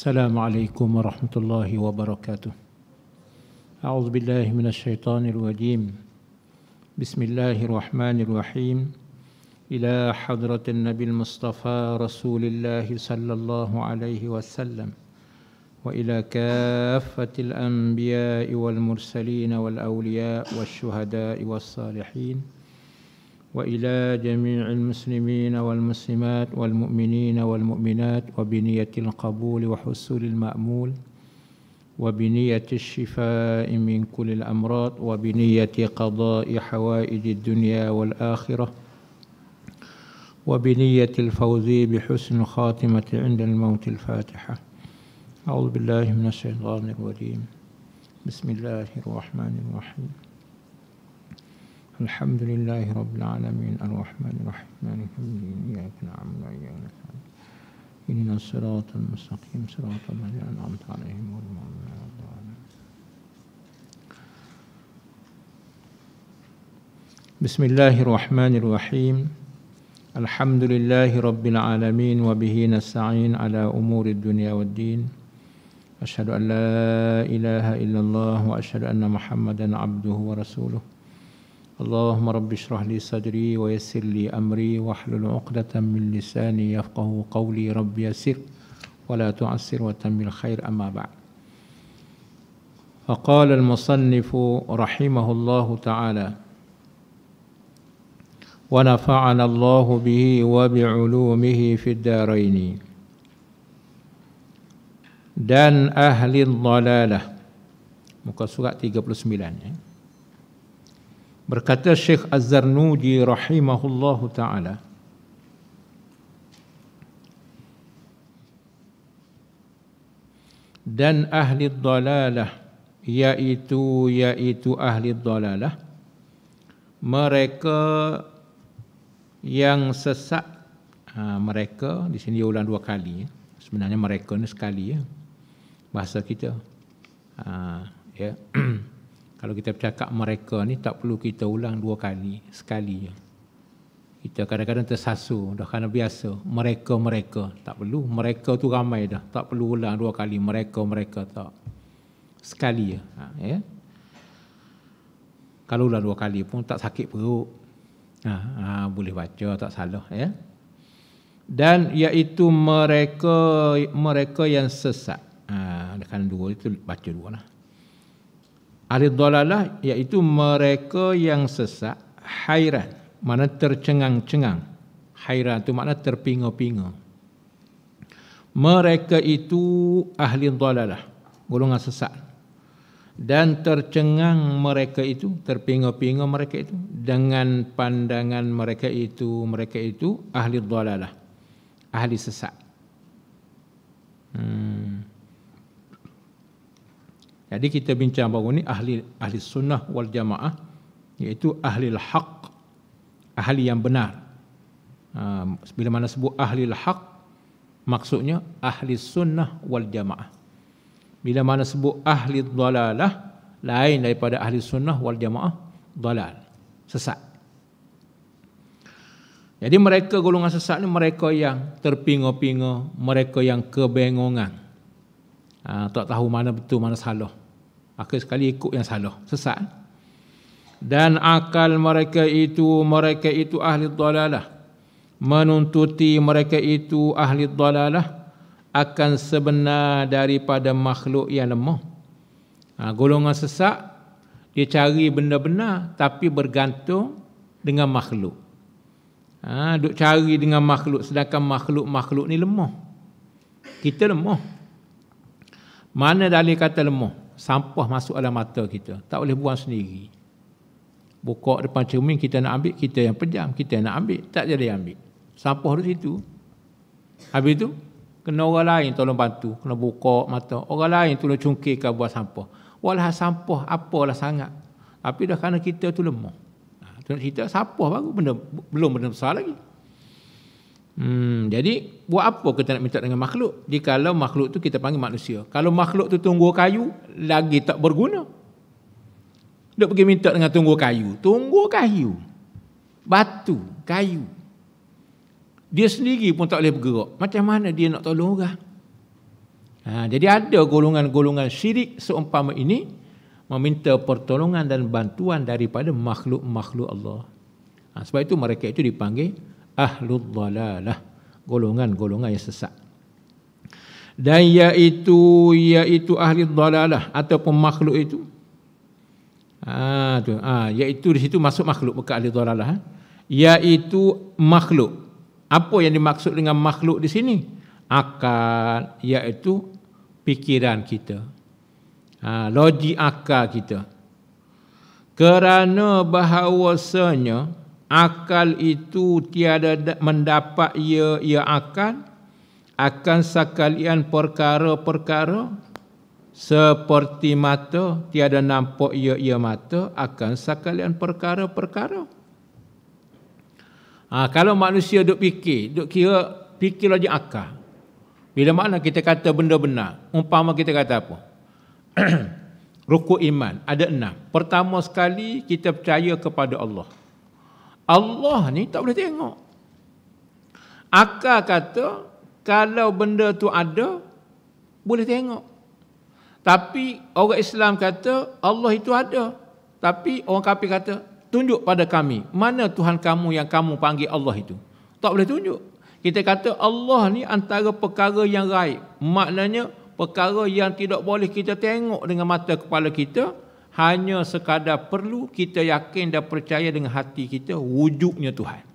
السلام عليكم ورحمة الله وبركاته. أعوذ بالله من الشيطان الرجيم. بسم الله الرحمن الرحيم. إلى حضرة النبي المصطفى رسول الله صلى الله عليه وسلم وإلى كافة الأنبياء والمرسلين والأولياء والشهداء والصالحين وإلى جميع المسلمين والمسلمات والمؤمنين والمؤمنات وبنية القبول وحصول المأمول وبنية الشفاء من كل الأمراض وبنية قضاء حوائج الدنيا والآخرة وبنية الفوز بحسن الخاتمة عند الموت الفاتحة. أعوذ بالله من الشيطان الرجيم. بسم الله الرحمن الرحيم. الحمد لله رب العالمين الرحمن الرحيم مالك يوم الدين إياك نعبد وإياك نستعين. إهدنا الصراط المستقيم صراط الذين أنعمت عليهم غير المغضوب عليهم. بسم الله الرحمن الرحيم. الحمد لله رب العالمين وبه نستعين على أمور الدنيا والدين. أشهد أن لا إله إلا الله وأشهد أن محمدا عبده ورسوله. اللهم رب اشرح لي صدري ويسر لي أمري واحلل عقدة من لساني يفقه قولي رب يسر ولا تعسر وتم الخير أما بعد فقال المصنف رحمه الله تعالى ونفعنا الله به وبعلومه في الدارين dan ahli dhalalah muka surat 39 ya. berkata Syekh Az-Zarnuji rahimahullahu taala. Dan ahli dhalalah yaitu yaitu ahli dhalalah mereka yang sesat ha, mereka di sini dia ulang dua kali ya. sebenarnya mereka ni sekali ya bahasa kita. Ha, ya kalau kita bercakap mereka ni tak perlu kita ulang dua kali sekali ya kita kadang-kadang tersasu dah kerana biasa. Mereka mereka tak perlu. Mereka tu ramai dah. Tak perlu ulang dua kali. Mereka mereka tak. Sekali ya, ha, ya? kalau ulang dua kali pun tak sakit perut. Ha, ha, boleh baca tak salah ya? Dan iaitu mereka mereka yang sesat. Ha, kan dua itu baca dua lah ahli dalalah iaitu mereka yang sesat hairan. Mana tercengang-cengang. Hairan itu makna terpinga-pinga. Mereka itu ahli dalalah golongan sesat. Dan tercengang mereka itu terpinga-pinga mereka itu dengan pandangan mereka itu mereka itu ahli dalalah ahli sesat. Hmm. Jadi kita bincang baru ni ahli ahli sunnah wal jamaah iaitu ahli haq ahli yang benar. Ha, bila mana sebut ahli haq maksudnya ahli sunnah wal jamaah. Bila mana sebut ahli dalalah lain daripada ahli sunnah wal jamaah dalal sesat. Jadi mereka golongan sesat ni mereka yang terpinga-pinga mereka yang kebengongan. Ha, tak tahu mana betul mana salah akhir sekali ikut yang salah sesat dan akal mereka itu mereka itu ahli dalalah menuntuti mereka itu ahli dalalah akan sebenar daripada makhluk yang lemah. Ha, golongan sesak, dia cari benda benar tapi bergantung dengan makhluk. Ha, duk cari dengan makhluk sedangkan makhluk-makhluk ni lemah. Kita lemah. Mana dalil kata lemah? Sampah masuk dalam mata kita. Tak boleh buang sendiri. Buka depan cermin kita nak ambil, kita yang pejam. Kita yang nak ambil. Tak jadi ambil. Sampah di situ. Habis itu, Kena orang lain tolong bantu. Kena buka mata. Orang lain tolong cungkirkan buat sampah. Walah sampah apalah sangat. Tapi dah kerana kita tu lemah. Ha, kita sampah baru benda, belum benda besar lagi. Hmm, jadi buat apa kita nak minta dengan makhluk? Jikalau makhluk tu kita panggil manusia. Kalau makhluk tu tunggu kayu, lagi tak berguna. Dia pergi minta dengan tunggu kayu. Tunggu kayu. Batu, kayu. Dia sendiri pun tak boleh bergerak. Macam mana dia nak tolong orang? Ha, jadi ada golongan-golongan syirik seumpama ini meminta pertolongan dan bantuan daripada makhluk-makhluk Allah. Ha, sebab itu mereka itu dipanggil ahlul dhalalah, golongan-golongan yang sesat. Dan iaitu iaitu ahli dhalalah ataupun makhluk itu. Ha, tu, ha, iaitu di situ masuk makhluk bukan ahli dhalalah. Ha? Iaitu makhluk. Apa yang dimaksud dengan makhluk di sini? Akal, iaitu pikiran kita. Ha, logik akal kita. Kerana bahawasanya akal itu tiada mendapat ia ia akan akan sekalian perkara-perkara seperti mata tiada nampak ia ia mata akan sekalian perkara-perkara. Ha, kalau manusia duk fikir, duk kira fikir lagi akal. Bila mana kita kata benda benar? Umpama kita kata apa? Rukuk iman ada enam. Pertama sekali kita percaya kepada Allah. Allah ni tak boleh tengok. Akal kata kalau benda tu ada boleh tengok. Tapi orang Islam kata Allah itu ada. Tapi orang kafir kata tunjuk pada kami mana Tuhan kamu yang kamu panggil Allah itu. Tak boleh tunjuk. Kita kata Allah ni antara perkara yang gaib. Maknanya perkara yang tidak boleh kita tengok dengan mata kepala kita. Hanya sekadar perlu kita yakin dan percaya dengan hati kita wujudnya Tuhan.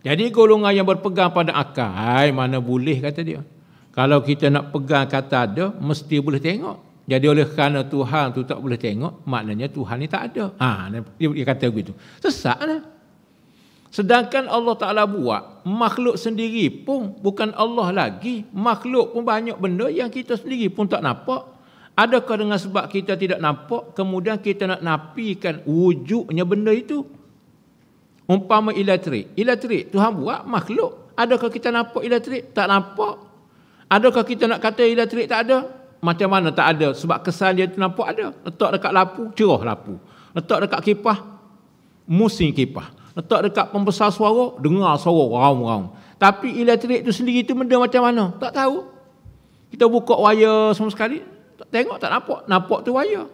Jadi golongan yang berpegang pada akal. Mana boleh kata dia. Kalau kita nak pegang kata ada, mesti boleh tengok. Jadi oleh kerana Tuhan tu tak boleh tengok, maknanya Tuhan ni tak ada. Ha, dia kata begitu. Sesat lah. Sedangkan Allah Ta'ala buat makhluk sendiri pun bukan Allah lagi. Makhluk pun banyak benda yang kita sendiri pun tak nampak. Adakah dengan sebab kita tidak nampak kemudian kita nak napikan wujudnya benda itu? Umpama elektrik. Elektrik Tuhan buat makhluk. Adakah kita nampak elektrik? Tak nampak. Adakah kita nak kata elektrik tak ada? Macam mana tak ada? Sebab kesan dia tu nampak ada. Letak dekat lapu, cerah lapu. Letak dekat kipas, musim kipas. Letak dekat pembesar suara, dengar suara raung-raung. Tapi elektrik itu sendiri itu benda macam mana? Tak tahu. Kita buka wayar semua sekali, tengok tak nampak. Nampak tu wayar.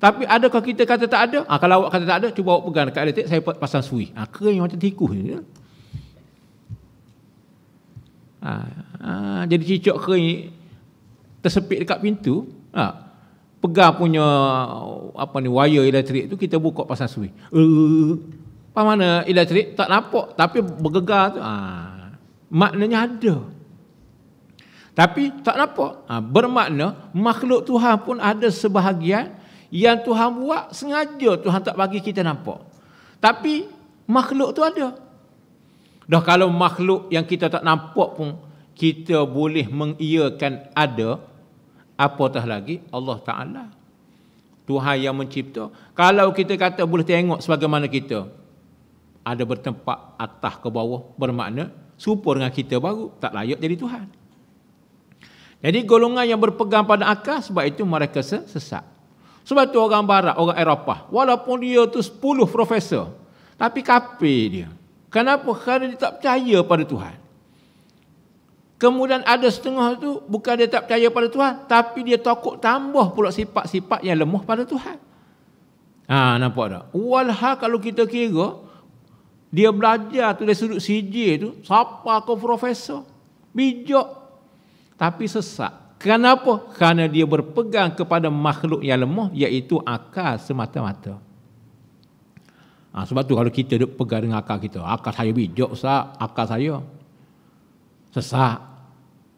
Tapi adakah kita kata tak ada? Ha, kalau awak kata tak ada, cuba awak pegang dekat elektrik, saya pasang sui. Ha, kering macam tikus. Ya? Ha, ha, jadi cicak kering tersepit dekat pintu. Ha, pegang punya apa ni wire elektrik tu kita buka pasang sui. Uh, apa mana elektrik tak nampak tapi bergegar tu. Ha, maknanya ada. Tapi tak nampak. Ha, bermakna makhluk Tuhan pun ada sebahagian yang Tuhan buat sengaja Tuhan tak bagi kita nampak. Tapi makhluk tu ada. Dah kalau makhluk yang kita tak nampak pun kita boleh mengiyakan ada apatah lagi Allah Taala. Tuhan yang mencipta. Kalau kita kata boleh tengok sebagaimana kita, ada bertempat atas ke bawah bermakna serupa dengan kita baru tak layak jadi Tuhan. Jadi golongan yang berpegang pada akal sebab itu mereka sesat. Sebab itu orang barat, orang Eropah, walaupun dia tu 10 profesor, tapi kafir dia. Kenapa? Kerana dia tak percaya pada Tuhan. Kemudian ada setengah tu bukan dia tak percaya pada Tuhan, tapi dia takut tambah pula sifat-sifat yang lemah pada Tuhan. Ha, nampak tak? Walha kalau kita kira, dia belajar tu dari sudut CJ tu, siapa kau profesor? Bijak. Tapi sesat. Kenapa? Kerana dia berpegang kepada makhluk yang lemah, iaitu akal semata-mata. Ha, sebab tu kalau kita duduk pegang dengan akal kita, akal saya bijak, Ustaz. akal saya sesat.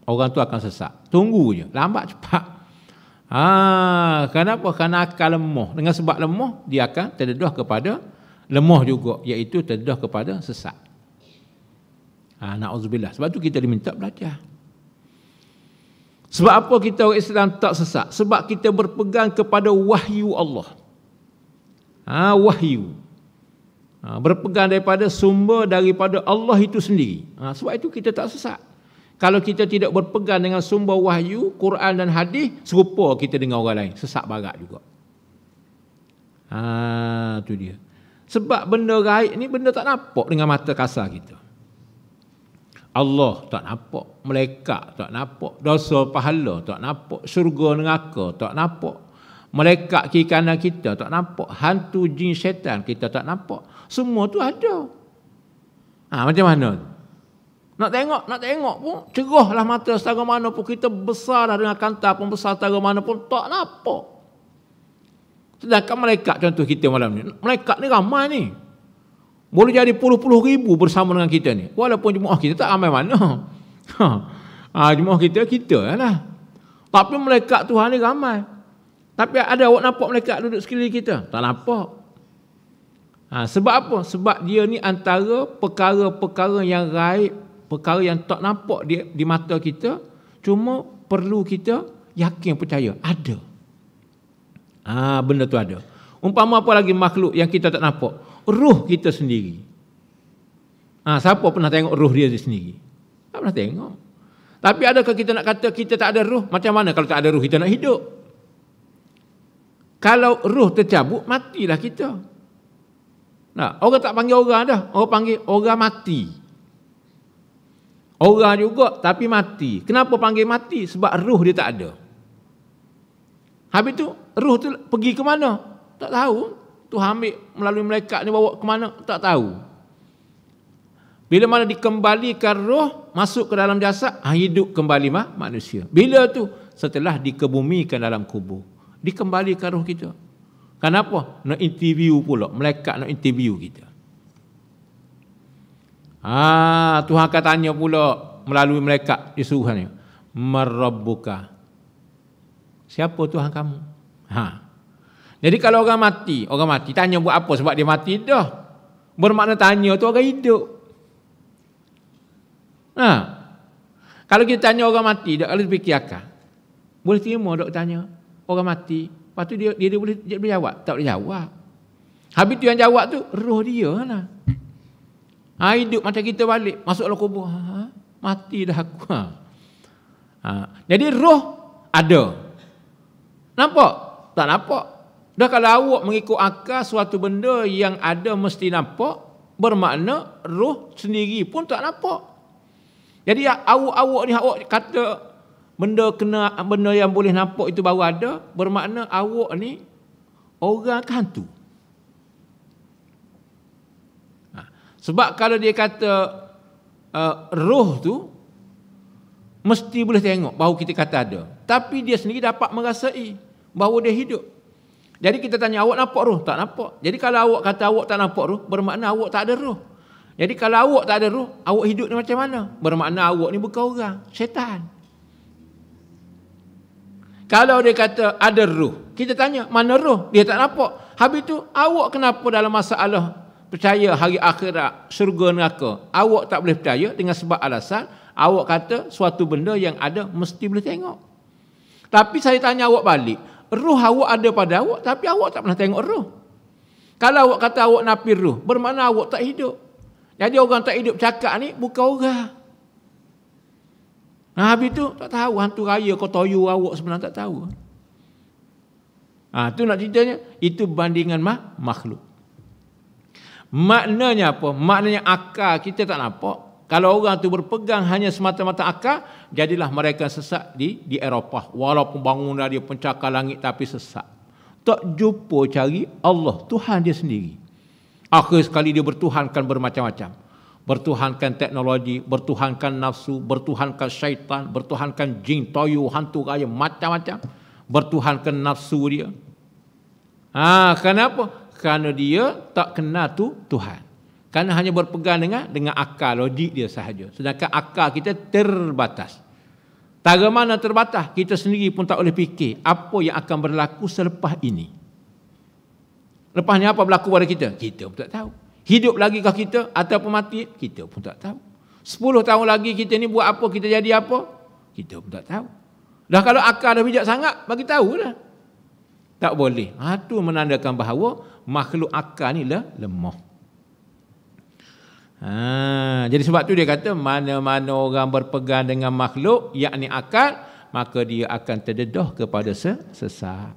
Orang tu akan sesat. Tunggu je, lambat cepat. Ha, kenapa? Kerana akal lemah. Dengan sebab lemah, dia akan terdedah kepada lemah juga iaitu terdedah kepada sesat. Ha naudzubillah. Sebab tu kita diminta belajar. Sebab apa kita orang Islam tak sesat? Sebab kita berpegang kepada wahyu Allah. Ha wahyu. Ha, berpegang daripada sumber daripada Allah itu sendiri. Ha, sebab itu kita tak sesat. Kalau kita tidak berpegang dengan sumber wahyu, Quran dan hadis, serupa kita dengan orang lain. Sesat barat juga. Ha, tu dia. Sebab benda gaib ni benda tak nampak dengan mata kasar kita. Allah tak nampak, malaikat tak nampak, dosa pahala tak nampak, syurga neraka tak nampak. Malaikat kiri kanan kita tak nampak, hantu jin syaitan kita tak nampak. Semua tu ada. Ha, macam mana? Nak tengok, nak tengok pun cerahlah mata setara mana pun kita besar dah dengan kanta pun besar setara mana pun tak nampak. Sedangkan malaikat contoh kita malam ni. Malaikat ni ramai ni. Boleh jadi puluh-puluh ribu bersama dengan kita ni. Walaupun jemaah kita tak ramai mana. Ha, ha jemaah kita, kita lah. Tapi malaikat Tuhan ni ramai. Tapi ada awak nampak malaikat duduk sekeliling kita? Tak nampak. Ha, sebab apa? Sebab dia ni antara perkara-perkara yang raib, perkara yang tak nampak di, di mata kita, cuma perlu kita yakin percaya. Ada. Ha, benda tu ada. Umpama apa lagi makhluk yang kita tak nampak? Ruh kita sendiri. Ha, siapa pernah tengok ruh dia sendiri? Tak pernah tengok. Tapi adakah kita nak kata kita tak ada ruh? Macam mana kalau tak ada ruh kita nak hidup? Kalau ruh tercabut, matilah kita. Nah, orang tak panggil orang dah. Orang panggil orang mati. Orang juga tapi mati. Kenapa panggil mati? Sebab ruh dia tak ada. Habis tu, ruh tu pergi ke mana? Tak tahu. Tuhan ambil melalui malaikat ni bawa ke mana tak tahu. Bila mana dikembalikan roh masuk ke dalam jasad, ha, hidup kembali mah manusia. Bila tu? Setelah dikebumikan dalam kubur. Dikembalikan roh kita. Kenapa? Nak interview pula. Malaikat nak interview kita. Ah, Tuhan akan tanya pula melalui malaikat disuruhannya. Marabbuka. Siapa Tuhan kamu? Ha. Jadi kalau orang mati, orang mati tanya buat apa sebab dia mati dah. Bermakna tanya tu orang hidup. Ha. Kalau kita tanya orang mati, dia kalau fikir akal. Boleh terima dok tanya orang mati. Lepas tu dia dia, dia boleh dia boleh jawab, tak boleh jawab. Habis tu yang jawab tu roh dia lah. Ha, hidup macam kita balik, masuk dalam kubur. Ha, ha, mati dah aku. Ha. Ha. Jadi roh ada. Nampak? Tak nampak. Dah kalau awak mengikut akal suatu benda yang ada mesti nampak, bermakna roh sendiri pun tak nampak. Jadi awak-awak ni awak kata benda kena benda yang boleh nampak itu baru ada, bermakna awak ni orang hantu. Ha. Sebab kalau dia kata uh, roh tu mesti boleh tengok baru kita kata ada. Tapi dia sendiri dapat merasai bahawa dia hidup. Jadi kita tanya awak nampak roh? Tak nampak. Jadi kalau awak kata awak tak nampak roh, bermakna awak tak ada roh. Jadi kalau awak tak ada roh, awak hidup ni macam mana? Bermakna awak ni bukan orang, syaitan. Kalau dia kata ada roh, kita tanya mana roh? Dia tak nampak. Habis tu awak kenapa dalam masalah percaya hari akhirat, syurga neraka? Awak tak boleh percaya dengan sebab alasan awak kata suatu benda yang ada mesti boleh tengok. Tapi saya tanya awak balik, Ruh awak ada pada awak tapi awak tak pernah tengok ruh. Kalau awak kata awak napi ruh, bermakna awak tak hidup. Jadi orang tak hidup cakap ni bukan orang. Nah, habis tu tak tahu hantu raya kau toyu awak sebenarnya tak tahu. Ah, ha, tu nak ceritanya itu bandingan mah makhluk. Maknanya apa? Maknanya akal kita tak nampak, kalau orang tu berpegang hanya semata-mata akal, jadilah mereka sesat di di Eropah. Walaupun bangunan dia pencakar langit tapi sesat. Tak jumpa cari Allah, Tuhan dia sendiri. Akhir sekali dia bertuhankan bermacam-macam. Bertuhankan teknologi, bertuhankan nafsu, bertuhankan syaitan, bertuhankan jin, toyu, hantu, raya, macam-macam. Bertuhankan nafsu dia. Ha, kenapa? Kerana dia tak kenal tu Tuhan. Karena hanya berpegang dengan dengan akal logik dia sahaja. Sedangkan akal kita terbatas. Tara mana terbatas? Kita sendiri pun tak boleh fikir apa yang akan berlaku selepas ini. Lepas ni apa berlaku pada kita? Kita pun tak tahu. Hidup lagi kah kita ataupun mati? Kita pun tak tahu. Sepuluh tahun lagi kita ni buat apa? Kita jadi apa? Kita pun tak tahu. Dah kalau akal dah bijak sangat, bagi tahu dah. Tak boleh. Ha, itu menandakan bahawa makhluk akal ni lah lemah. Ha, jadi sebab tu dia kata mana-mana orang berpegang dengan makhluk yakni akal maka dia akan terdedah kepada sesat.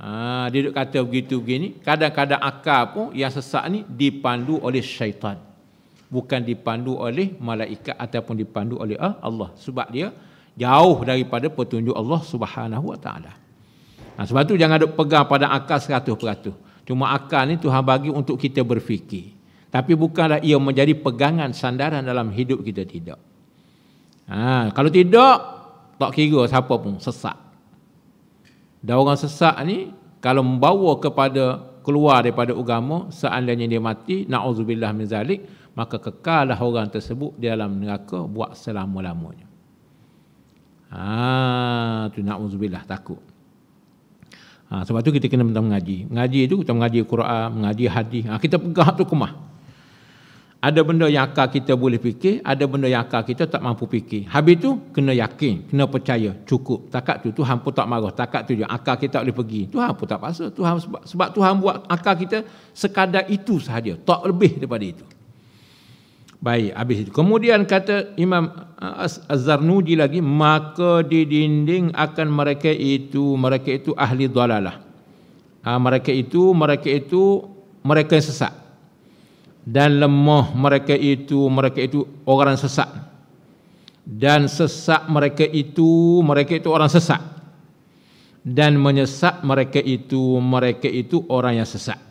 Ha, dia duk kata begitu begini, kadang-kadang akal pun yang sesat ni dipandu oleh syaitan. bukan dipandu oleh malaikat ataupun dipandu oleh ah, Allah sebab dia jauh daripada petunjuk Allah Subhanahu wa taala. Ha, sebab tu jangan duk pegang pada akal 100%. Cuma akal ni Tuhan bagi untuk kita berfikir. Tapi bukanlah ia menjadi pegangan sandaran dalam hidup kita tidak. Ha, kalau tidak tak kira siapa pun sesat. Dan orang sesat ni kalau membawa kepada keluar daripada agama seandainya dia mati naudzubillah min zalik maka kekallah orang tersebut di dalam neraka buat selama-lamanya. Ha, tu na'udzubillah takut. Ha, sebab tu kita kena mengaji. Mengaji itu kita mengaji Quran, mengaji hadis. Ha, kita pegang tu kemah. Ada benda yang akal kita boleh fikir, ada benda yang akal kita tak mampu fikir. Habis tu kena yakin, kena percaya, cukup. Takat tu Tuhan pun tak marah, takat tu je akal kita tak boleh pergi. Tuhan pun tak paksa. Tuhan sebab, sebab Tuhan buat akal kita sekadar itu sahaja, tak lebih daripada itu. Baik, habis itu. Kemudian kata Imam uh, Az-Zarnuji lagi, maka di dinding akan mereka itu, mereka itu ahli dalalah. Uh, mereka itu, mereka itu, mereka yang sesat. Dan lemah mereka itu, mereka itu orang sesat. Dan sesat mereka itu, mereka itu orang sesat. Dan menyesat mereka itu, mereka itu orang yang sesat.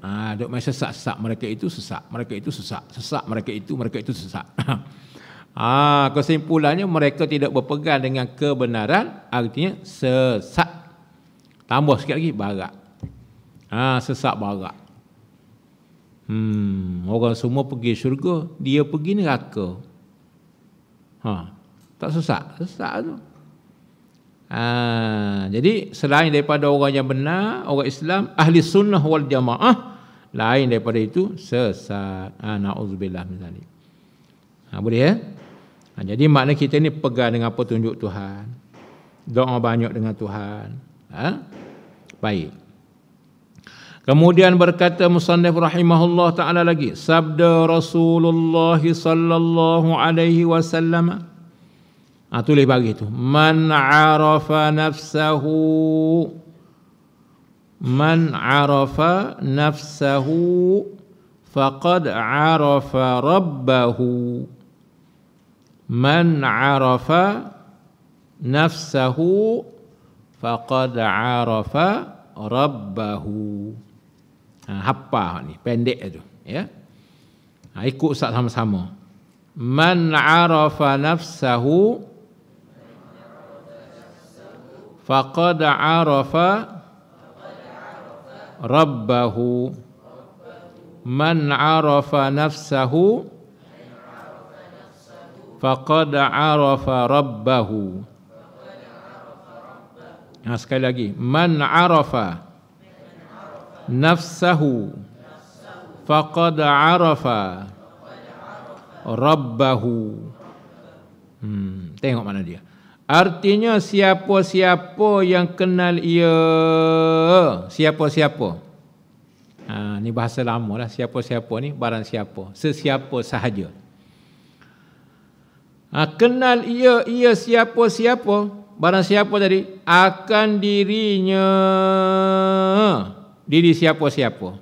Ah, dok mai sesak sesak mereka itu sesak, mereka itu sesak, sesak mereka itu, mereka itu sesak. ah, kesimpulannya mereka tidak berpegang dengan kebenaran, artinya sesak. Tambah sikit lagi barak. Ah, sesak barak. Hmm, orang semua pergi syurga, dia pergi neraka. Ha, tak sesak, sesak tu. Ha, jadi selain daripada orang yang benar, orang Islam, ahli sunnah wal jamaah, lain daripada itu sesat ha, naudzubillah min zalik ha, boleh ya ha, jadi makna kita ni pegang dengan petunjuk Tuhan doa banyak dengan Tuhan ha? baik kemudian berkata musannif rahimahullah taala lagi sabda Rasulullah sallallahu alaihi wasallam ha, tulis bagi itu man arafa nafsahu Man arafa nafsahu faqad arafa rabbahu. Man arafa nafsahu faqad arafa rabbahu. Ha, hapa ni pendek itu ya. Ha, ikut ustaz sama-sama. Man arafa nafsahu faqad arafa rabbahu man arafa nafsahu faqad arafa rabbahu Nah, sekali lagi man arafa nafsahu faqad arafa rabbahu hmm tengok mana dia. Artinya siapa-siapa yang kenal ia Siapa-siapa. Ha, Ini bahasa lama lah. Siapa-siapa ni barang siapa? Sesiapa sahaja. Ha, Kenal ia Ia siapa-siapa? Barang siapa tadi? Akan dirinya Diri siapa-siapa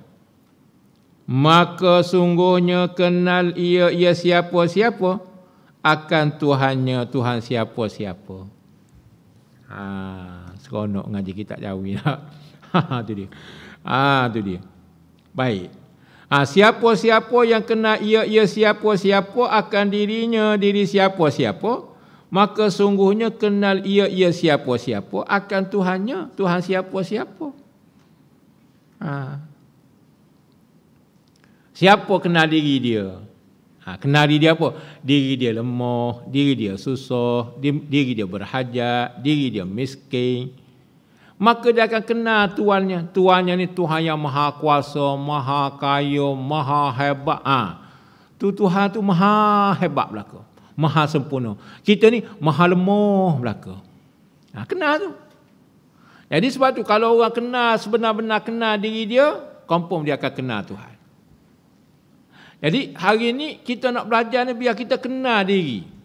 Maka sungguhnya kenal ia Ia siapa-siapa akan Tuhannya Tuhan siapa-siapa. Ha, seronok ngaji kita jauh ni. Ha, tu dia. Ha, tu dia. Baik. Ha, siapa-siapa yang kena ia ia siapa-siapa akan dirinya diri siapa-siapa maka sungguhnya kenal ia ia siapa-siapa akan Tuhannya Tuhan siapa-siapa. Ha. Siapa kenal diri dia? Ha, kenali dia apa? Diri dia lemah, diri dia susah, diri dia berhajat, diri dia miskin. Maka dia akan kenal tuannya. Tuannya ni Tuhan yang maha kuasa, maha kaya, maha hebat. Ha. Tu Tuhan tu maha hebat belaka. Maha sempurna. Kita ni maha lemah belaka. Ha, kenal tu. Jadi sebab tu kalau orang kenal sebenar-benar kenal diri dia, confirm dia akan kenal Tuhan. Jadi hari ini kita nak belajar ni biar kita kenal diri.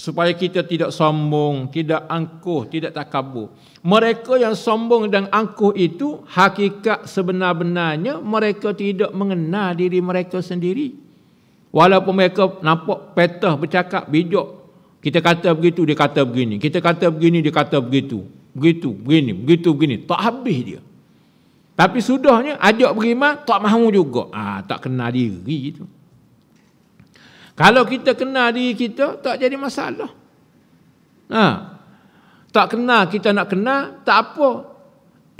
supaya kita tidak sombong, tidak angkuh, tidak takabur. Mereka yang sombong dan angkuh itu hakikat sebenar-benarnya mereka tidak mengenal diri mereka sendiri. Walaupun mereka nampak petah bercakap bijak. Kita kata begitu, dia kata begini. Kita kata begini, dia kata begitu. Begitu, begini, begitu, begini. Tak habis dia. Tapi sudahnya ajak beriman, tak mahu juga. Ah, tak kenal diri itu. Kalau kita kenal diri kita, tak jadi masalah. Ha. Tak kenal, kita nak kenal, tak apa.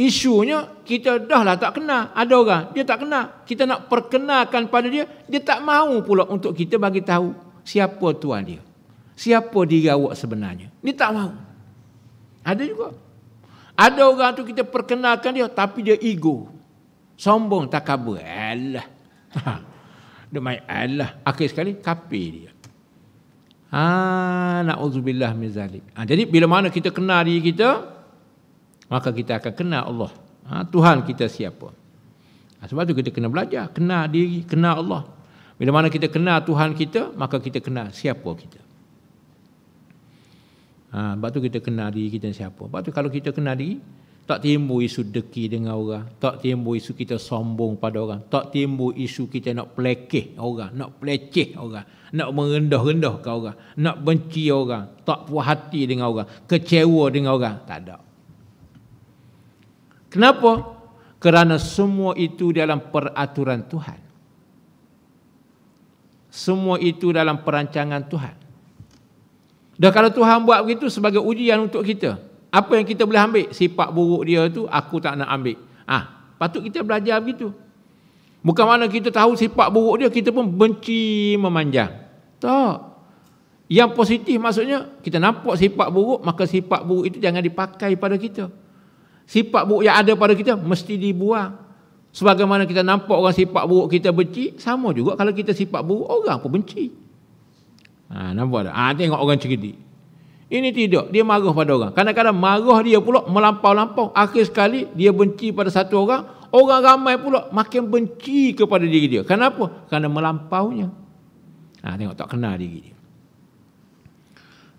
Isunya, kita dah lah tak kenal. Ada orang, dia tak kenal. Kita nak perkenalkan pada dia, dia tak mahu pula untuk kita bagi tahu siapa tuan dia. Siapa diri awak sebenarnya. Dia tak mahu. Ada juga. Ada orang tu kita perkenalkan dia, tapi dia ego. Sombong, tak kabur. Alah. dia main Allah akhir sekali kafir dia ha naudzubillah min zalik ha, jadi bila mana kita kenal diri kita maka kita akan kenal Allah ha, Tuhan kita siapa ha, sebab tu kita kena belajar kenal diri kenal Allah bila mana kita kenal Tuhan kita maka kita kenal siapa kita ha, sebab tu kita kenal diri kita siapa sebab tu kalau kita kenal diri tak timbul isu deki dengan orang. Tak timbul isu kita sombong pada orang. Tak timbul isu kita nak pelekeh orang. Nak peleceh orang. Nak merendah-rendahkan orang. Nak benci orang. Tak puas hati dengan orang. Kecewa dengan orang. Tak ada. Kenapa? Kerana semua itu dalam peraturan Tuhan. Semua itu dalam perancangan Tuhan. Dan kalau Tuhan buat begitu sebagai ujian untuk kita. Apa yang kita boleh ambil? Sifat buruk dia tu aku tak nak ambil. Ah, patut kita belajar begitu. Bukan mana kita tahu sifat buruk dia kita pun benci memanjang. Tak. Yang positif maksudnya kita nampak sifat buruk maka sifat buruk itu jangan dipakai pada kita. Sifat buruk yang ada pada kita mesti dibuang. Sebagaimana kita nampak orang sifat buruk kita benci, sama juga kalau kita sifat buruk orang pun benci. Ha, nampak tak? Ha, tengok orang cerdik. Ini tidak, dia marah pada orang. Kadang-kadang marah dia pula melampau-lampau. Akhir sekali dia benci pada satu orang, orang ramai pula makin benci kepada diri dia. Kenapa? Kerana melampaunya. Ha, tengok tak kenal diri dia.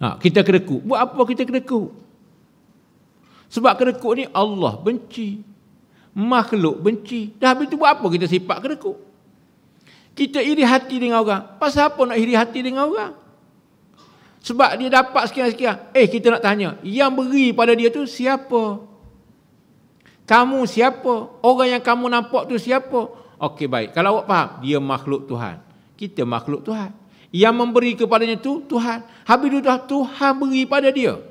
Ha, kita kedekut. Buat apa kita kedekut? Sebab kedekut ni Allah benci. Makhluk benci. Dah habis tu buat apa kita sifat kedekut? Kita iri hati dengan orang. Pasal apa nak iri hati dengan orang? Sebab dia dapat sekian-sekian. Eh kita nak tanya. Yang beri pada dia tu siapa? Kamu siapa? Orang yang kamu nampak tu siapa? Okey baik. Kalau awak faham. Dia makhluk Tuhan. Kita makhluk Tuhan. Yang memberi kepadanya tu Tuhan. Habis itu dah Tuhan beri pada dia.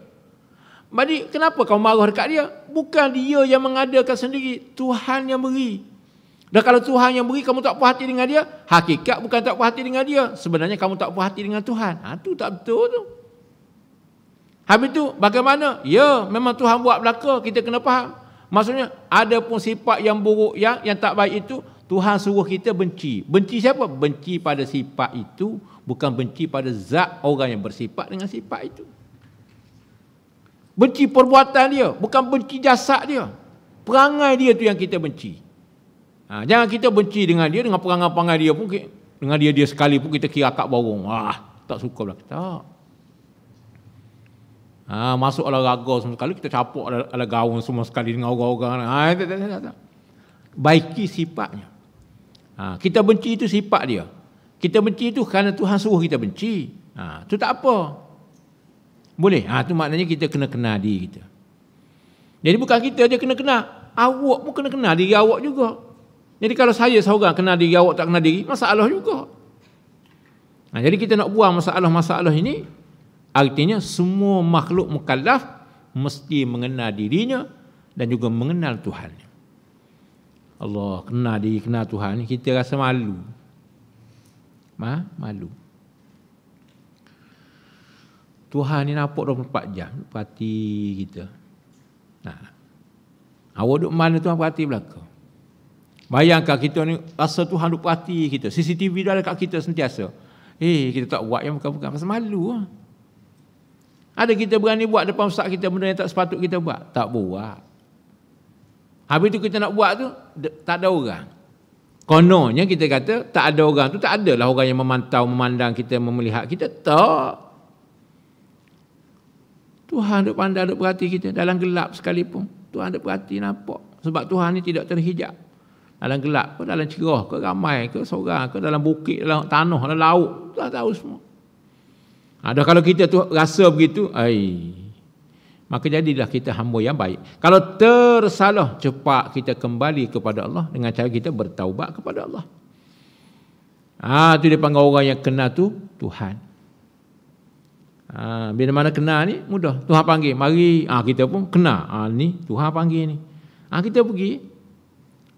Jadi kenapa kau marah dekat dia? Bukan dia yang mengadakan sendiri. Tuhan yang beri. Dan kalau Tuhan yang beri kamu tak puas hati dengan dia, hakikat bukan tak puas hati dengan dia. Sebenarnya kamu tak puas hati dengan Tuhan. Ha, tu tak betul tu. Habis tu bagaimana? Ya, memang Tuhan buat belaka, kita kena faham. Maksudnya ada pun sifat yang buruk yang yang tak baik itu Tuhan suruh kita benci. Benci siapa? Benci pada sifat itu, bukan benci pada zat orang yang bersifat dengan sifat itu. Benci perbuatan dia, bukan benci jasad dia. Perangai dia tu yang kita benci. Ha, jangan kita benci dengan dia dengan perangai-perangai dia pun dengan dia dia sekali pun kita kira akak borong. Wah, tak suka pula kita. Ha, masuk ala raga semua sekali kita capuk ala, ala gaun semua sekali dengan orang-orang. Ha, tak, tak, tak, tak. Baiki sifatnya. Ha, kita benci itu sifat dia. Kita benci itu kerana Tuhan suruh kita benci. Ha, itu tak apa. Boleh. Ha, itu maknanya kita kena kenal diri kita. Jadi bukan kita dia kena kenal. Awak pun kena kenal diri awak juga. Jadi kalau saya seorang kenal diri awak tak kenal diri, masalah juga. Nah, jadi kita nak buang masalah-masalah ini, artinya semua makhluk mukallaf mesti mengenal dirinya dan juga mengenal Tuhan. Allah kenal diri, kenal Tuhan, kita rasa malu. Ma, malu. Tuhan ni nampak 24 jam, perhati kita. Nah. Awak duduk mana Tuhan perhati belakang? Bayangkan kita ni rasa Tuhan duk perhati kita. CCTV dah ada kat kita sentiasa. Eh, kita tak buat yang bukan-bukan. Pasal malu lah. Ada kita berani buat depan ustaz kita benda yang tak sepatut kita buat? Tak buat. Habis tu kita nak buat tu, tak ada orang. Kononnya kita kata, tak ada orang tu, tak adalah orang yang memantau, memandang kita, memelihat kita. Tak. Tuhan duk pandang, duk perhati kita dalam gelap sekalipun. Tuhan duk perhati nampak. Sebab Tuhan ni tidak terhijab. Dalam gelap ke, dalam cerah ke, ramai ke, seorang ke, dalam bukit, dalam tanah, dalam laut. Tuhan tahu semua. Ada kalau kita tu rasa begitu, ai, maka jadilah kita hamba yang baik. Kalau tersalah, cepat kita kembali kepada Allah dengan cara kita bertaubat kepada Allah. Ah, tu dia panggil orang yang kenal tu Tuhan. Ah, bila mana kenal ni mudah. Tuhan panggil, mari. Ah, kita pun kenal. Ah, ni Tuhan panggil ni. Ah, kita pergi.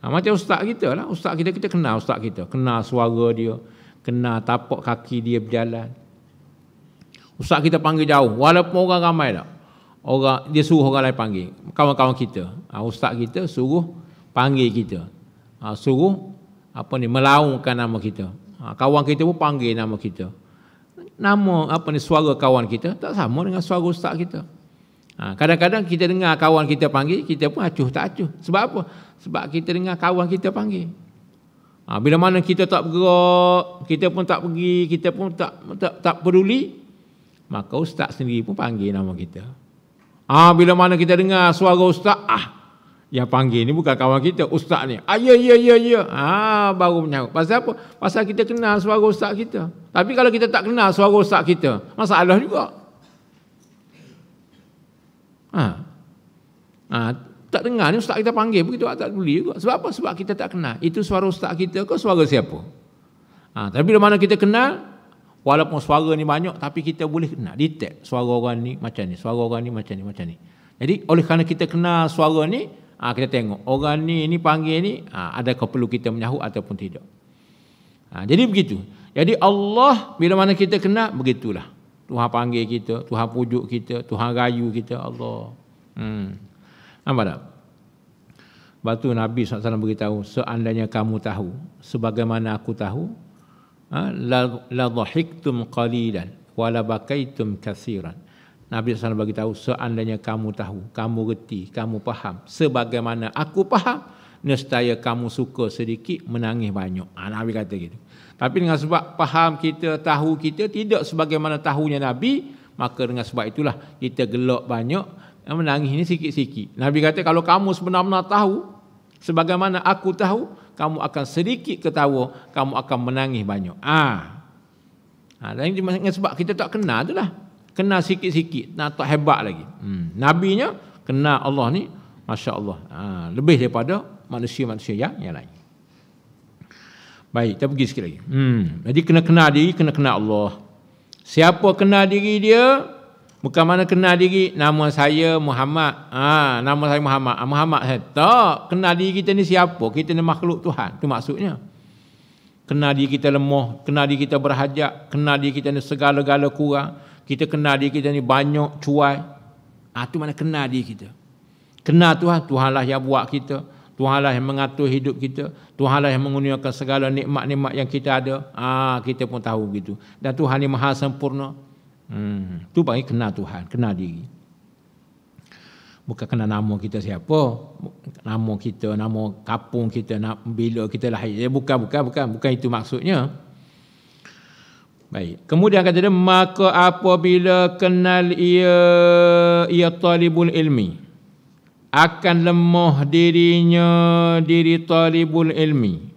Ah, macam ustaz kita lah. Ustaz kita kita kenal ustaz kita. Kenal suara dia, kenal tapak kaki dia berjalan. Ustaz kita panggil jauh walaupun orang ramai tak. Orang dia suruh orang lain panggil. Kawan-kawan kita. Ha, ustaz kita suruh panggil kita. Ha, suruh apa ni melaungkan nama kita. Ha, kawan kita pun panggil nama kita. Nama apa ni suara kawan kita tak sama dengan suara ustaz kita. Ha, kadang-kadang kita dengar kawan kita panggil kita pun acuh tak acuh. Sebab apa sebab kita dengar kawan kita panggil ha, bila mana kita tak bergerak kita pun tak pergi kita pun tak tak, tak peduli maka ustaz sendiri pun panggil nama kita Ah bila mana kita dengar suara ustaz, ah yang panggil ni bukan kawan kita, ustaz ni. Ah ya ya ya ya. Ah baru menyahut. Pasal apa? Pasal kita kenal suara ustaz kita. Tapi kalau kita tak kenal suara ustaz kita, masalah juga. Ah. Ah tak dengar ni ustaz kita panggil begitu tak boleh juga. Sebab apa? Sebab kita tak kenal. Itu suara ustaz kita ke suara siapa? Ah tapi bila mana kita kenal, Walaupun suara ni banyak tapi kita boleh nak detect suara orang ni macam ni, suara orang ni macam ni, macam ni. Jadi oleh kerana kita kenal suara ni, ha, kita tengok orang ni ni panggil ni, ha, adakah perlu kita menyahut ataupun tidak. Ha, jadi begitu. Jadi Allah bila mana kita kenal begitulah. Tuhan panggil kita, Tuhan pujuk kita, Tuhan rayu kita, Allah. Hmm. Nampak tak? Batu Nabi SAW beritahu, seandainya kamu tahu, sebagaimana aku tahu, Ha? la dhahiktum qalilan wa la bakaitum katsiran Nabi SAW bagi tahu seandainya kamu tahu kamu reti kamu faham sebagaimana aku faham nescaya kamu suka sedikit menangis banyak ha, Nabi kata gitu tapi dengan sebab faham kita tahu kita tidak sebagaimana tahunya Nabi maka dengan sebab itulah kita gelak banyak menangis ini sikit-sikit Nabi kata kalau kamu sebenar-benar tahu sebagaimana aku tahu kamu akan sedikit ketawa, kamu akan menangis banyak. Ah. Ha, dan ini sebab kita tak kenal itulah. Kenal sikit-sikit, nak tak hebat lagi. Hmm. Nabinya kenal Allah ni, masya-Allah. Ha, lebih daripada manusia-manusia yang yang lain. Baik, kita pergi sikit lagi. Hmm. Jadi kena kenal diri, kena kenal Allah. Siapa kenal diri dia, Bukan mana kenal diri nama saya Muhammad. Ah, ha, nama saya Muhammad. Ah, Muhammad saya tak kenal diri kita ni siapa? Kita ni makhluk Tuhan. Itu maksudnya. Kenal diri kita lemah, kenal diri kita berhajat, kenal diri kita ni segala-gala kurang. Kita kenal diri kita ni banyak cuai. Ah, tu mana kenal diri kita. Kenal Tuhan, Tuhanlah yang buat kita. Tuhanlah yang mengatur hidup kita. Tuhanlah yang menggunakan segala nikmat-nikmat yang kita ada. Ah, kita pun tahu gitu. Dan Tuhan ni maha sempurna. Hmm, tu bagi kenal Tuhan, kenal diri. Bukan kenal nama kita siapa, nama kita, nama kapung kita, bila kita lahir. Eh, bukan, bukan, bukan, bukan itu maksudnya. Baik. Kemudian kata dia, maka apabila kenal ia ia talibul ilmi, akan lemah dirinya diri talibul ilmi.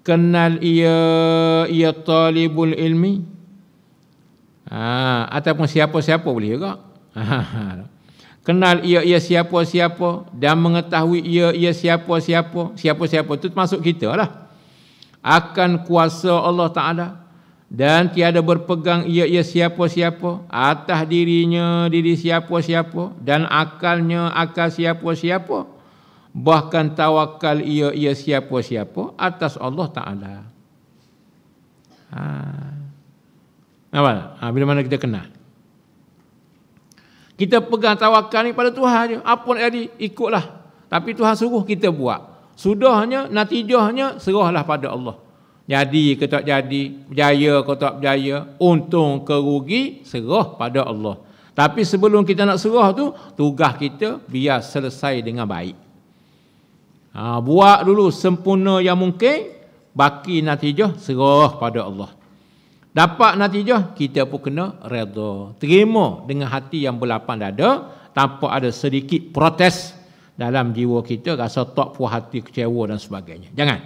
Kenal ia ia talibul ilmi, Ha, ataupun siapa-siapa boleh juga. Ha, kenal ia ia siapa-siapa dan mengetahui ia ia siapa-siapa, siapa-siapa itu termasuk kita lah. Akan kuasa Allah Taala dan tiada berpegang ia ia siapa-siapa atas dirinya diri siapa-siapa dan akalnya akal siapa-siapa bahkan tawakal ia ia siapa-siapa atas Allah Taala. Ha. Nampak? Ha, bila mana kita kenal. Kita pegang tawakal ni pada Tuhan je. Apa nak jadi, ikutlah. Tapi Tuhan suruh kita buat. Sudahnya, natijahnya, serahlah pada Allah. Jadi ke tak jadi, berjaya ke tak berjaya, untung ke rugi, serah pada Allah. Tapi sebelum kita nak serah tu, tugas kita biar selesai dengan baik. Ha, buat dulu sempurna yang mungkin, baki natijah serah pada Allah. Dapat natijah, kita pun kena redha. Terima dengan hati yang berlapang dada tanpa ada sedikit protes dalam jiwa kita rasa tak puas hati kecewa dan sebagainya. Jangan.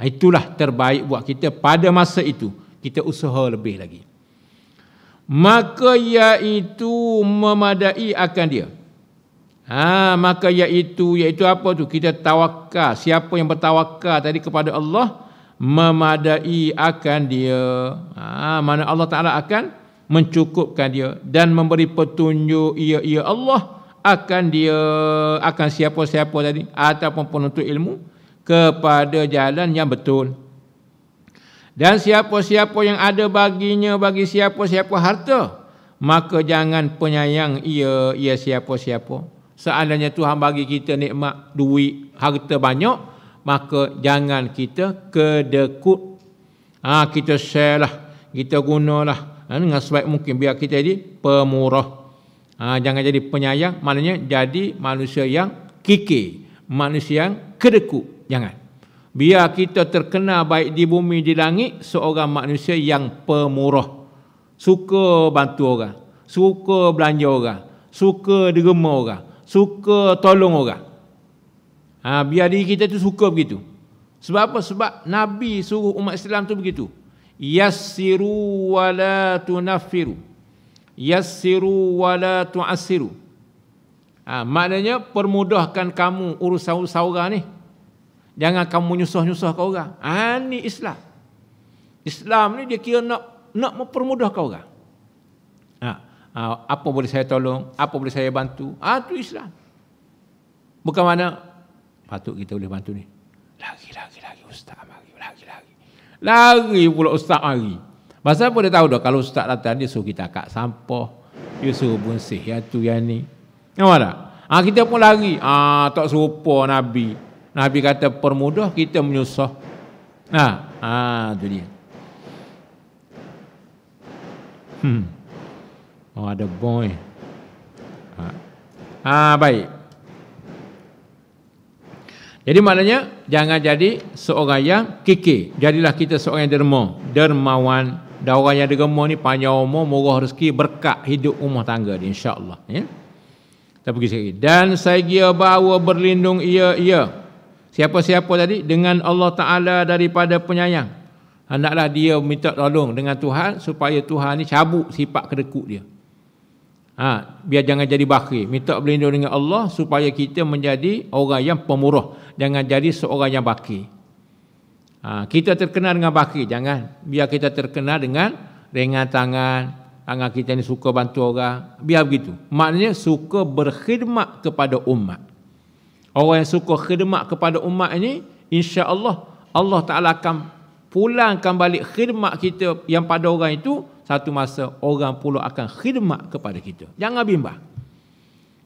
Itulah terbaik buat kita pada masa itu. Kita usaha lebih lagi. Maka iaitu memadai akan dia. Ha, maka iaitu, iaitu apa tu? Kita tawakal. Siapa yang bertawakal tadi kepada Allah, memadai akan dia. Ha, mana Allah Ta'ala akan mencukupkan dia dan memberi petunjuk ia ia Allah akan dia akan siapa-siapa tadi ataupun penuntut ilmu kepada jalan yang betul. Dan siapa-siapa yang ada baginya bagi siapa-siapa harta maka jangan penyayang ia ia siapa-siapa. Seandainya Tuhan bagi kita nikmat duit harta banyak maka jangan kita kedekut. Ha, kita share lah, kita gunalah ha, dengan sebaik mungkin biar kita jadi pemurah. Ha, jangan jadi penyayang, maknanya jadi manusia yang kiki, manusia yang kedekut. Jangan. Biar kita terkenal baik di bumi di langit seorang manusia yang pemurah. Suka bantu orang, suka belanja orang, suka derma orang, suka tolong orang. Ha, biar diri kita tu suka begitu. Sebab apa? Sebab Nabi suruh umat Islam tu begitu. Yassiru wa la tunaffiru. Yassiru wa la tu'assiru. Ha, maknanya permudahkan kamu urusan-urusan orang ni. Jangan kamu nyusah-nyusah ke orang. Ha, ni Islam. Islam ni dia kira nak nak mempermudahkan orang. Ha, ha, apa boleh saya tolong? Apa boleh saya bantu? Ah ha, tu Islam. Bukan mana patut kita boleh bantu ni. Lagi, lagi, lagi ustaz mari, lagi, lagi. Lari pula ustaz mari. Pasal apa dia tahu dah kalau ustaz datang dia suruh kita akak sampah, dia suruh bersih ya tu yang ni. Nampak tak? Ha, kita pun lari. Ha, tak serupa Nabi. Nabi kata permudah kita menyusah. Ha, ha tu dia. Hmm. Oh ada boy. Ha. ha baik. Jadi maknanya jangan jadi seorang yang kiki. Jadilah kita seorang yang derma, dermawan. Dan orang yang derma ni panjang umur, murah rezeki, berkat hidup rumah tangga dia insya-Allah, ya. Kita pergi sekali. Dan saya kira bahawa berlindung ia ia. Siapa-siapa tadi dengan Allah Taala daripada penyayang. Hendaklah dia minta tolong dengan Tuhan supaya Tuhan ni cabut sifat kedekut dia. Ha, biar jangan jadi bakhil. Minta berlindung dengan Allah supaya kita menjadi orang yang pemurah. Jangan jadi seorang yang bakhil. Ha, kita terkenal dengan bakhil. Jangan. Biar kita terkenal dengan ringan tangan. Tangan kita ni suka bantu orang. Biar begitu. Maknanya suka berkhidmat kepada umat. Orang yang suka khidmat kepada umat ini. Insya Allah. Allah Ta'ala akan pulangkan balik khidmat kita yang pada orang itu satu masa orang pula akan khidmat kepada kita. Jangan bimbang.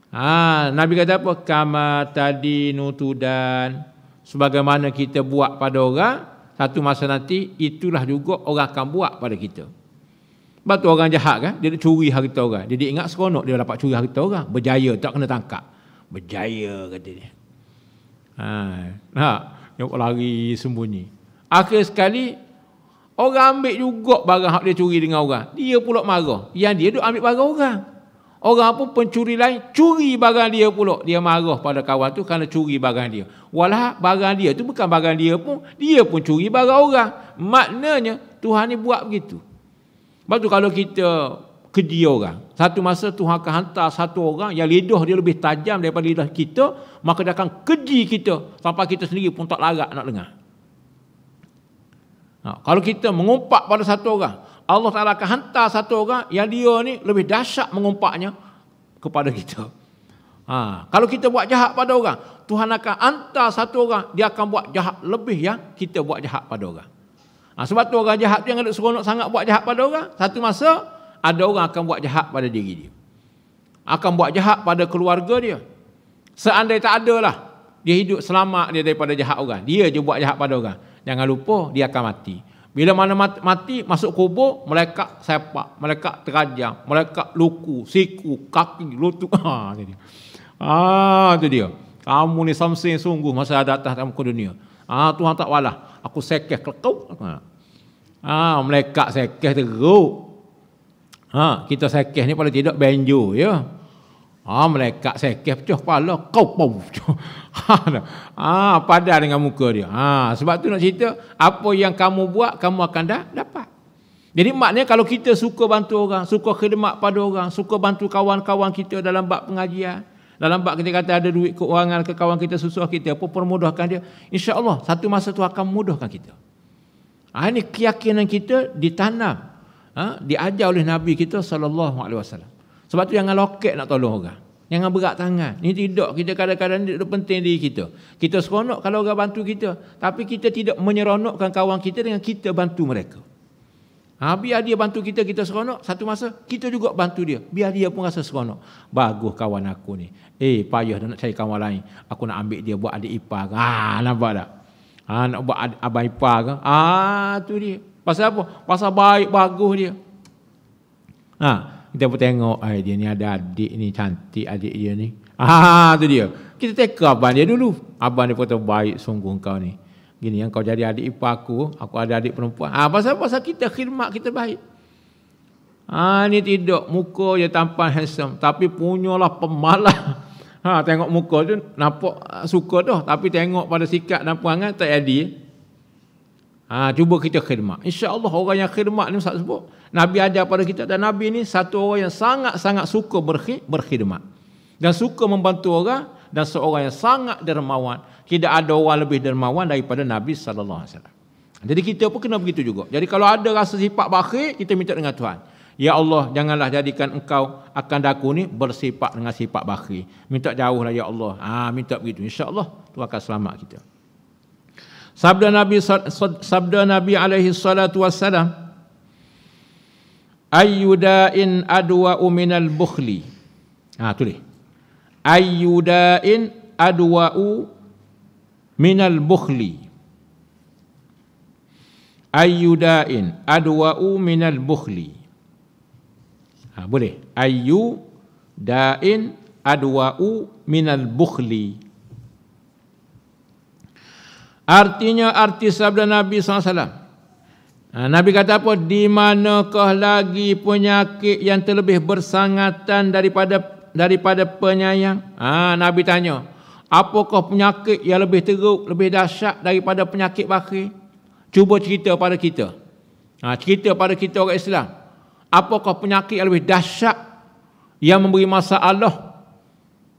Ha, Nabi kata apa? Kama tadi nutudan. Sebagaimana kita buat pada orang, satu masa nanti itulah juga orang akan buat pada kita. Sebab tu orang jahat kan, dia curi harta orang. Dia ingat seronok dia dapat curi harta orang. Berjaya, tak kena tangkap. Berjaya kata dia. Ha, ha, yang lari sembunyi. Akhir sekali Orang ambil juga barang hak dia curi dengan orang. Dia pula marah. Yang dia duk ambil barang orang. Orang pun pencuri lain curi barang dia pula. Dia marah pada kawan tu kerana curi barang dia. Walau barang dia tu bukan barang dia pun. Dia pun curi barang orang. Maknanya Tuhan ni buat begitu. Sebab tu kalau kita keji orang. Satu masa Tuhan akan hantar satu orang yang lidah dia lebih tajam daripada lidah kita. Maka dia akan keji kita. Sampai kita sendiri pun tak larat nak dengar. Ha, kalau kita mengumpat pada satu orang, Allah Ta'ala akan hantar satu orang yang dia ni lebih dahsyat mengumpatnya kepada kita. Ha, kalau kita buat jahat pada orang, Tuhan akan hantar satu orang, dia akan buat jahat lebih yang kita buat jahat pada orang. Ha, sebab tu orang jahat tu yang seronok sangat buat jahat pada orang, satu masa ada orang akan buat jahat pada diri dia. Akan buat jahat pada keluarga dia. Seandainya tak ada lah, dia hidup selamat dia daripada jahat orang. Dia je buat jahat pada orang. Jangan lupa dia akan mati. Bila mana mati, masuk kubur, mereka sepak, mereka terajang, mereka luku, siku, kaki, lutut. Ha, dia. Ah, itu dia. Kamu ni samsing sungguh masa ada atas kamu ke dunia. Ah, Tuhan tak walah. Aku sekeh kelekau. Ha. Ha, melekat sekeh teruk. Ha, kita sekeh ni pada tidak benjo ya. Ha, melekat sekeh pecah kepala kau pau. Ha, padan dengan muka dia. Ha, sebab tu nak cerita apa yang kamu buat kamu akan dah dapat. Jadi maknanya kalau kita suka bantu orang, suka khidmat pada orang, suka bantu kawan-kawan kita dalam bab pengajian, dalam bab kita kata ada duit keuangan ke kawan kita susah kita, apa permudahkan dia, insya-Allah satu masa tu akan memudahkan kita. Ha, ini keyakinan kita ditanam, ha, diajar oleh Nabi kita sallallahu alaihi wasallam. Sebab tu jangan loket nak tolong orang. Jangan berat tangan. Ini tidak. Kita kadang-kadang tidak penting diri kita. Kita seronok kalau orang bantu kita. Tapi kita tidak menyeronokkan kawan kita dengan kita bantu mereka. Ha, biar dia bantu kita, kita seronok. Satu masa, kita juga bantu dia. Biar dia pun rasa seronok. Bagus kawan aku ni. Eh, payah nak cari kawan lain. Aku nak ambil dia buat adik ipar. Ha, nampak tak? Ha, nak buat adik, abang ipar ke? Ha, tu dia. Pasal apa? Pasal baik, bagus dia. Ha, kita pun tengok, eh, dia ni ada adik ni, cantik adik dia ni. Ha, tu dia. Kita teka abang dia dulu. Abang dia pun baik sungguh kau ni. Gini yang kau jadi adik ipar aku, aku ada adik perempuan. Ah ha, pasal pasal kita khidmat kita baik. Ah ni tidak muka je tampan handsome tapi punyalah pemalas. Ha tengok muka tu nampak suka dah tapi tengok pada sikap dan perangai tak jadi. Ha cuba kita khidmat. Insya-Allah orang yang khidmat ni Ustaz sebut. Nabi ajar pada kita dan Nabi ni satu orang yang sangat-sangat suka berkhidmat dan suka membantu orang dan seorang yang sangat dermawan tidak ada orang lebih dermawan daripada Nabi wasallam. Jadi kita pun kena begitu juga. Jadi kalau ada rasa sifat bakhil, kita minta dengan Tuhan. Ya Allah, janganlah jadikan engkau akan daku ni bersifat dengan sifat bakhil. Minta jauhlah ya Allah. Ah, ha, minta begitu. Insya-Allah tu akan selamat kita. Sabda Nabi sabda Nabi alaihi salatu wassalam ayyudain adwa minal bukhli. Ha, tulis. Ayyudain adwa'u minal bukhli ayyudain adwa'u minal bukhli ha, boleh ayyu dain adwa'u minal bukhli artinya arti sabda Nabi SAW ha, Nabi kata apa di manakah lagi penyakit yang terlebih bersangatan daripada daripada penyayang ha, Nabi tanya Apakah penyakit yang lebih teruk, lebih dahsyat daripada penyakit bakhil? Cuba cerita pada kita. Ha, cerita pada kita orang Islam. Apakah penyakit yang lebih dahsyat yang memberi masalah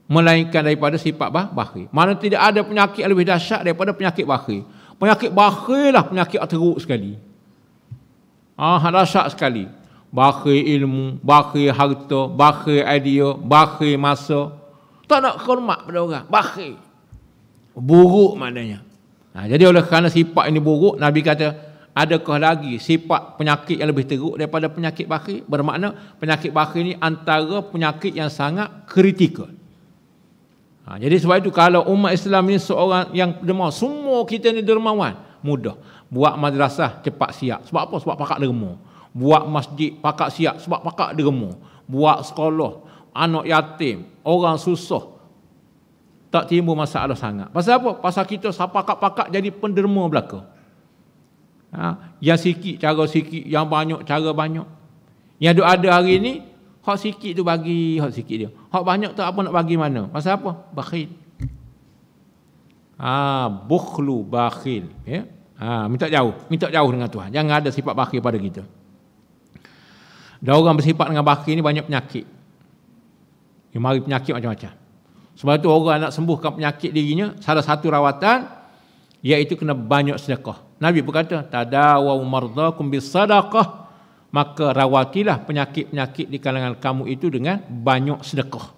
melainkan daripada sifat bakhil? Mana tidak ada penyakit yang lebih dahsyat daripada penyakit bakhil. Penyakit bakhil lah penyakit yang teruk sekali. Ah, ha, dahsyat sekali. Bakhil ilmu, bakhil harta, bakhil idea, bakhil masa, tak nak hormat pada orang. Bakhil. Buruk maknanya. Nah, jadi oleh kerana sifat ini buruk, Nabi kata, adakah lagi sifat penyakit yang lebih teruk daripada penyakit bakhil? Bermakna penyakit bakhil ini antara penyakit yang sangat kritikal. Ha, jadi sebab itu kalau umat Islam ini seorang yang dermawan, semua kita ni dermawan, mudah. Buat madrasah cepat siap. Sebab apa? Sebab pakak derma. Buat masjid pakak siap sebab pakak derma. Buat sekolah, anak yatim, orang susah tak timbul masalah sangat. Pasal apa? Pasal kita sapakat-pakat jadi penderma belaka. Ha? Yang sikit cara sikit, yang banyak cara banyak. Yang ada hari ni, hak sikit tu bagi hak sikit dia. Hak banyak tu apa nak bagi mana? Pasal apa? Bakhil. Ha, bukhlu bakhil. Ya? Ha, minta jauh. Minta jauh dengan Tuhan. Jangan ada sifat bakhil pada kita. Dan orang bersifat dengan bakhil ni banyak penyakit. Dia mari penyakit macam-macam. Sebab itu orang nak sembuhkan penyakit dirinya, salah satu rawatan iaitu kena banyak sedekah. Nabi berkata, "Tadawu mardakum bisadaqah." Maka rawatilah penyakit-penyakit di kalangan kamu itu dengan banyak sedekah.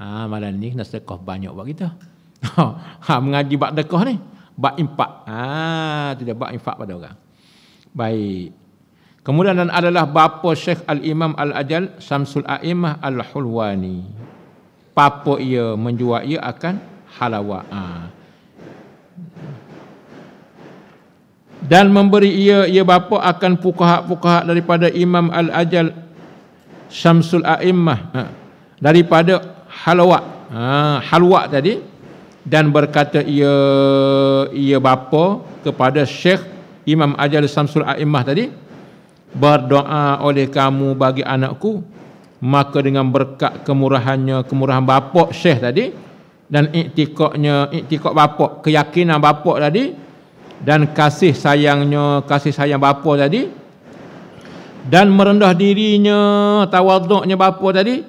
Ha, malam ni kena sedekah banyak buat kita. ha, mengaji bab sedekah ni, bab impak. Ha, tu dia bab impak pada orang. Baik. Kemudian dan adalah bapa Syekh Al-Imam Al-Ajal Samsul A'imah Al-Hulwani. Papa ia menjual ia akan halawah. Ha. Dan memberi ia ia bapa akan pukahat-pukahat daripada Imam Al-Ajal Samsul A'imah ha. daripada halawah. Ha. halwa tadi dan berkata ia ia bapa kepada Syekh Imam Ajal Samsul A'immah tadi berdoa oleh kamu bagi anakku maka dengan berkat kemurahannya kemurahan bapak Syekh tadi dan iktikadnya iktikad bapak keyakinan bapak tadi dan kasih sayangnya kasih sayang bapa tadi dan merendah dirinya tawaduknya bapa tadi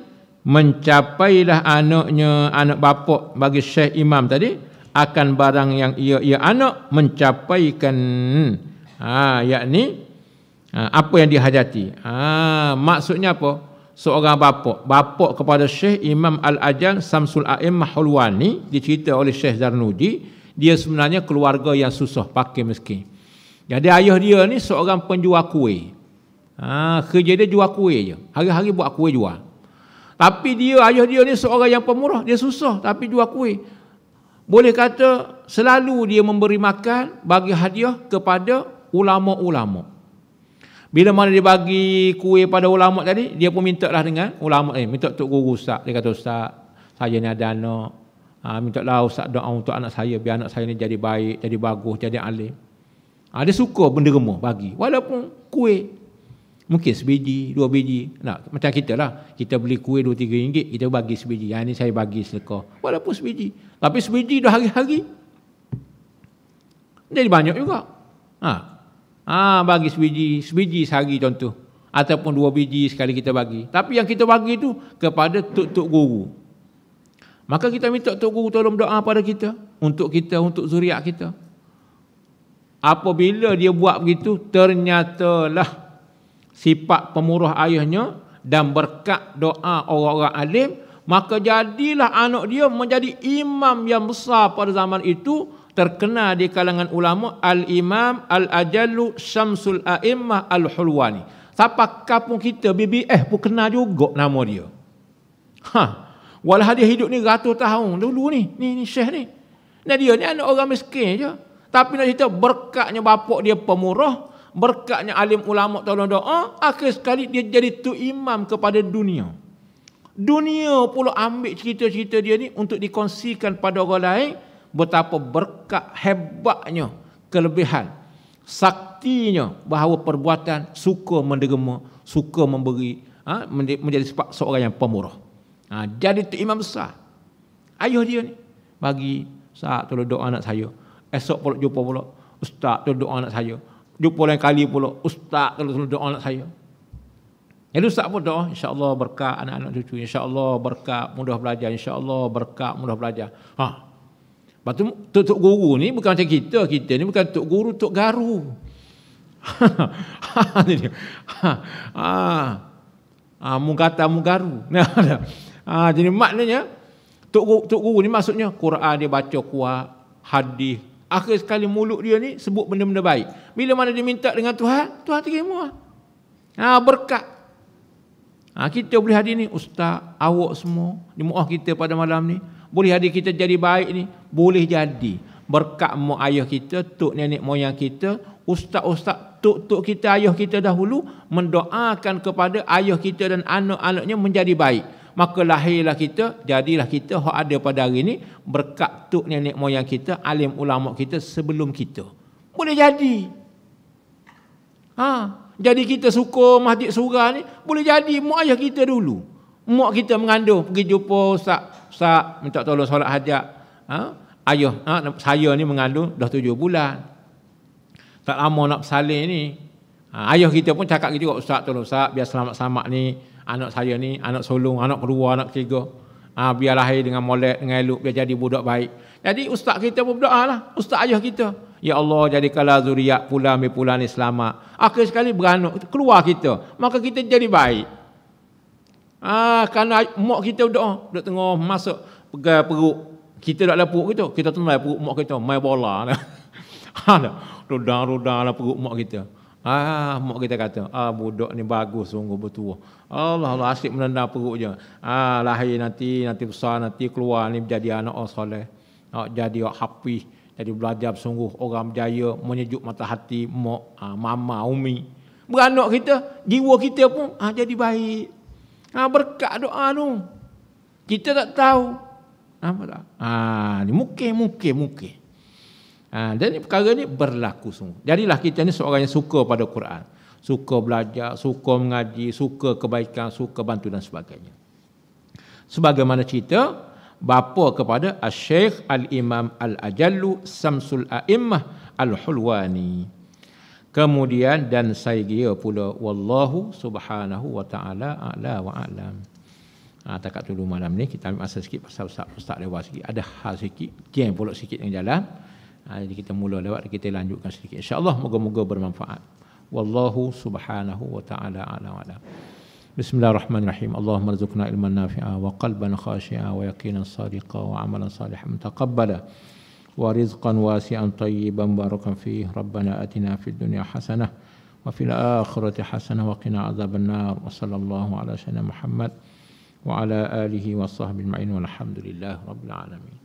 mencapailah anaknya anak bapa bagi Syekh Imam tadi akan barang yang ia ia anak mencapaikan. Ha yakni ha, apa yang dihajati? Ha maksudnya apa? Seorang bapa bapa kepada Syekh Imam Al-Ajal Samsul A'immah Hulwani dicerita oleh Syekh Zarnuji dia sebenarnya keluarga yang susah pakai miskin. Jadi ayah dia ni seorang penjual kuih. Ha, kerja dia jual kuih je. Hari-hari buat kuih jual. Tapi dia ayah dia ni seorang yang pemurah. Dia susah tapi jual kuih. Boleh kata selalu dia memberi makan bagi hadiah kepada ulama-ulama. Bila mana dia bagi kuih pada ulama tadi, dia pun minta lah dengan ulama eh minta tok guru ustaz. Dia kata ustaz, saya ni ada anak. Ha, minta lah ustaz doa untuk anak saya biar anak saya ni jadi baik, jadi bagus, jadi alim. Ha, dia suka benda remah bagi. Walaupun kuih mungkin sebiji, dua biji. Nah, macam kita lah. Kita beli kuih dua tiga ringgit, kita bagi sebiji. Ha, ini saya bagi sedekah. Walaupun sebiji. Tapi sebiji dah hari-hari. Jadi banyak juga. Ha, ha, bagi sebiji, sebiji sehari contoh. Ataupun dua biji sekali kita bagi. Tapi yang kita bagi itu kepada tuk-tuk guru. Maka kita minta tuk guru tolong doa pada kita. Untuk kita, untuk zuriat kita. Apabila dia buat begitu, ternyatalah sifat pemurah ayahnya dan berkat doa orang-orang alim, maka jadilah anak dia menjadi imam yang besar pada zaman itu terkenal di kalangan ulama Al-Imam Al-Ajallu Syamsul A'immah Al-Hulwani. Siapa kampung kita BBF pun kenal juga nama dia. Ha. Walau dia hidup ni ratus tahun dulu ni. Ni, ni syekh ni. Nah dia ni anak orang miskin je. Tapi nak cerita berkatnya bapak dia pemurah. Berkatnya alim ulama tolong doa. Akhir sekali dia jadi tu imam kepada dunia. Dunia pula ambil cerita-cerita dia ni untuk dikongsikan pada orang lain betapa berkat hebatnya kelebihan saktinya bahawa perbuatan suka menderma suka memberi ha, menjadi sebab seorang yang pemurah ha, jadi tu imam besar. Ayah dia ni. Bagi saat tolong doa anak saya. Esok pula jumpa pula ustaz tolong doa anak saya. Jumpa lain kali pula ustaz tolong doa anak saya. Jadi ustaz pun doa insya-Allah berkat anak-anak cucu insya-Allah berkat mudah belajar insya-Allah berkat mudah belajar. Ha. Lepas tu tok guru ni bukan macam kita. Kita ni bukan tok guru, tok garu. ha, ha, mu kata mu garu. ha, jadi maknanya tok, tok guru ni maksudnya Quran dia baca kuat, hadis. Akhir sekali mulut dia ni sebut benda-benda baik. Bila mana dia minta dengan Tuhan, Tuhan terima. Ha, berkat. Ha, kita boleh hadir ni, Ustaz, awak semua, di muah kita pada malam ni. Boleh hadir kita jadi baik ni, boleh jadi berkat mak ayah kita, tok nenek moyang kita, ustaz-ustaz tok-tok kita, ayah kita dahulu mendoakan kepada ayah kita dan anak-anaknya menjadi baik. Maka lahirlah kita, jadilah kita hak ada pada hari ini berkat tok nenek moyang kita, alim ulama kita sebelum kita. Boleh jadi. Ha, jadi kita suka masjid surah ni, boleh jadi mak ayah kita dulu. Mak kita mengandung pergi jumpa ustaz, ustaz minta tolong solat hajat. Ha? ayah ha, saya ni mengandung dah tujuh bulan tak lama nak bersalin ni ha, ayah kita pun cakap gitu ustaz tolong ustaz biar selamat-selamat ni anak saya ni anak sulung anak kedua anak ketiga. Ha, biar lahir dengan molek dengan elok biar jadi budak baik. Jadi ustaz kita pun berdoa lah. Ustaz ayah kita. Ya Allah jadikanlah zuriat pula mi pula ni selamat. Akhir sekali beranak keluar kita. Maka kita jadi baik. Ah, kerana mak kita berdoa, duk tengah masuk pegang perut. Kita tak ada perut kita, kita tenai perut mak kita, main bola. Ada rodang-rodang lah perut mak kita. Ah, mak kita kata, ah budak ni bagus sungguh betul. Allah Allah asyik menendang perut je. Ah lahir nanti nanti besar nanti keluar ni menjadi anak orang soleh. Ah, jadi orang hafiz, jadi belajar sungguh orang berjaya menyejuk mata hati mak, ah, mama, umi. Beranak kita, jiwa kita pun ah jadi baik. Ah berkat doa tu. Kita tak tahu apa tak? Ha, ni mungkin, mungkin, mungkin. Ha, dan perkara ni berlaku semua. Jadilah kita ni seorang yang suka pada Quran. Suka belajar, suka mengaji, suka kebaikan, suka bantu dan sebagainya. Sebagaimana cerita bapa kepada Al-Syekh Al-Imam Al-Ajallu Samsul A'immah Al-Hulwani. Kemudian dan saya kira pula wallahu subhanahu wa taala a'la wa a'lam. Ha, takat dulu malam ni kita ambil masa sikit pasal ustaz ustaz lewat sikit. Ada hal sikit, kian pula sikit yang jalan. Ah, jadi kita mula lewat kita lanjutkan sedikit. Insya-Allah moga-moga bermanfaat. Wallahu subhanahu wa ta'ala ala ala. Bismillahirrahmanirrahim. Allahumma rzuqna ilman nafi'a wa qalban khashi'a wa yaqinan sadiqa wa amalan salihan mutakabbala wa rizqan wasi'an tayyiban barakan fihi. Rabbana atina fi dunya hasanah wa fil akhirati hasanah wa qina azaban nar. Wa sallallahu ala sayyidina Muhammad wa ala alihi wa sahbihi ajma'in. walhamdulillah rabbil alamin.